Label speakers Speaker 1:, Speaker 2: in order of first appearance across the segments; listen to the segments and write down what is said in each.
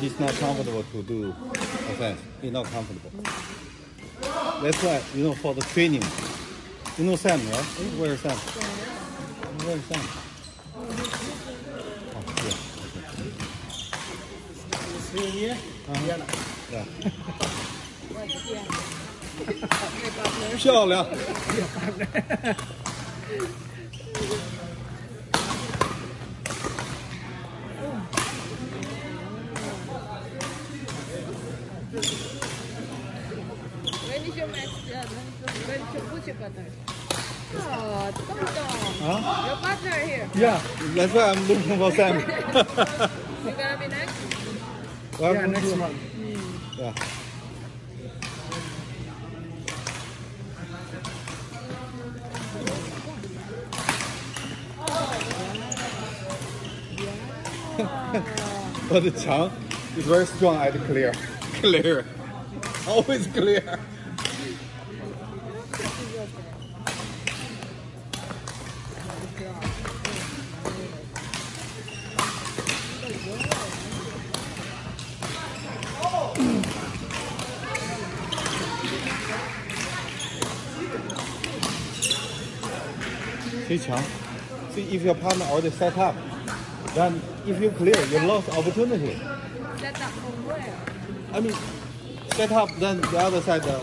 Speaker 1: He's not comfortable to do offense. He's not comfortable. That's why, you know, for the training. You know Sam, right? Where's Sam? Where's Sam? Oh, yeah.
Speaker 2: See here? Uh-huh. Yeah.
Speaker 1: Yeah. 漂亮。
Speaker 3: Who's your partner? Oh.
Speaker 1: Huh?
Speaker 3: Your partner here.
Speaker 2: Yeah.
Speaker 1: That's why I'm looking for Sam.
Speaker 3: You're gonna be next?
Speaker 1: Welcome
Speaker 2: Yeah, next month.
Speaker 1: Yeah. but the Chang is very strong at clear. Clear. Always clear. See Chang, see if your partner already set up, then if you clear, you lost opportunity.
Speaker 3: Set up from where?
Speaker 1: I mean, set up, then the other side, uh,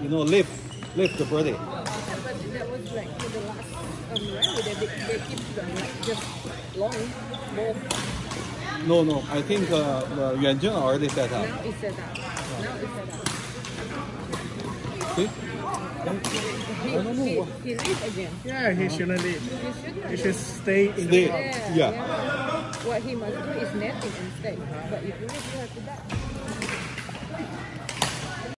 Speaker 1: you know, lift, lift the birdie.
Speaker 3: But that was like for the last um, round. They, they, keep them like just long ball.
Speaker 1: No, no, I think uh, uh, Yuan Zheng already set up.
Speaker 3: Now it's set up. Now it's set up.
Speaker 1: See?
Speaker 3: He,
Speaker 1: I don't
Speaker 3: he,
Speaker 1: what-
Speaker 3: leave again.
Speaker 2: Yeah, he shouldn't leave.
Speaker 3: He shouldn't.
Speaker 2: He should stay in the.
Speaker 3: Yeah,
Speaker 1: Yeah.
Speaker 3: yeah. What he must do is netting and stay. But if you leave, you have to back.